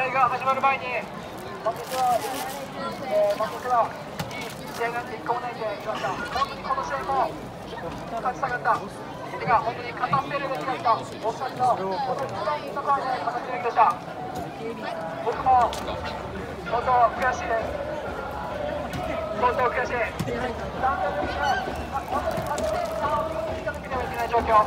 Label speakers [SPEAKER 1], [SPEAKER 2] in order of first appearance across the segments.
[SPEAKER 1] 合が始まる前に本日は、えー、本日はいい試合が1個もないんでいました本当にこの試合も勝ちたかったてか本当に勝たせるべきだった僕たちの本当に一番いいところで勝たせるべきでした僕も本当悔しいです。相当悔しい残念です。が本当に勝ち点差をつかなければいけない状況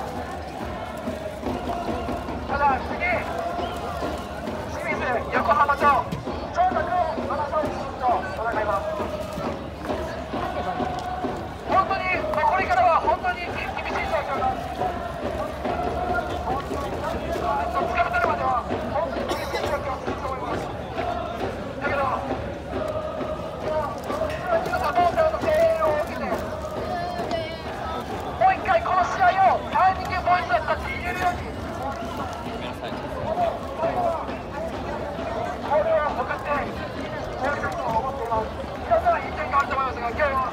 [SPEAKER 1] があると思いますが今日は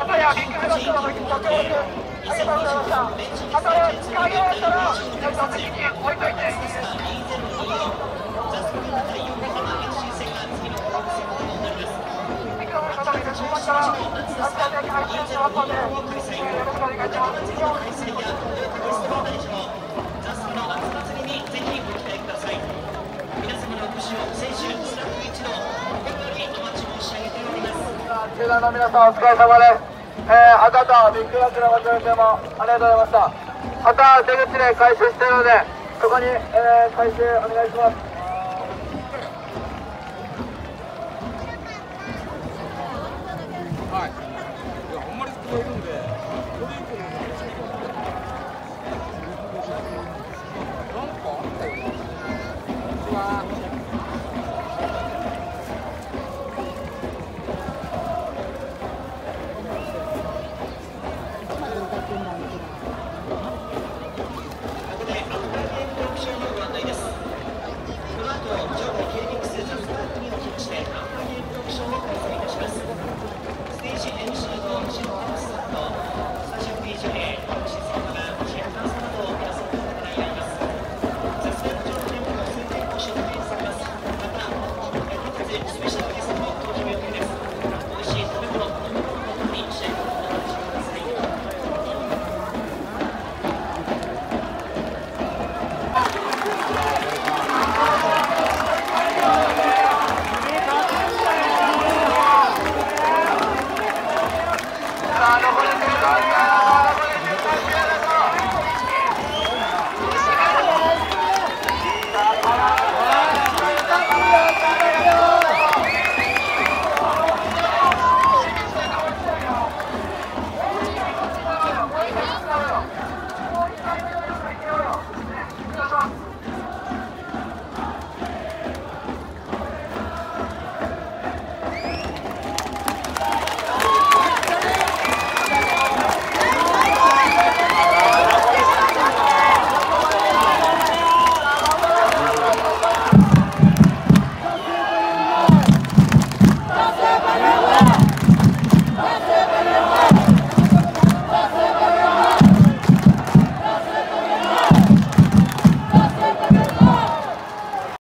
[SPEAKER 1] あとやビッグヘドットのご協力ありがとうございましたあと使い終わったら座席に置いていいですミクロフォンの方がいらっしゃいましたら、あちらで配信してますので、よろしくお願いします。の皆さんお疲れ様です。えー、赤とビッグバックのご協力もありがとうございました。また出口で回収しているので、そこに、えー、回収お願いします。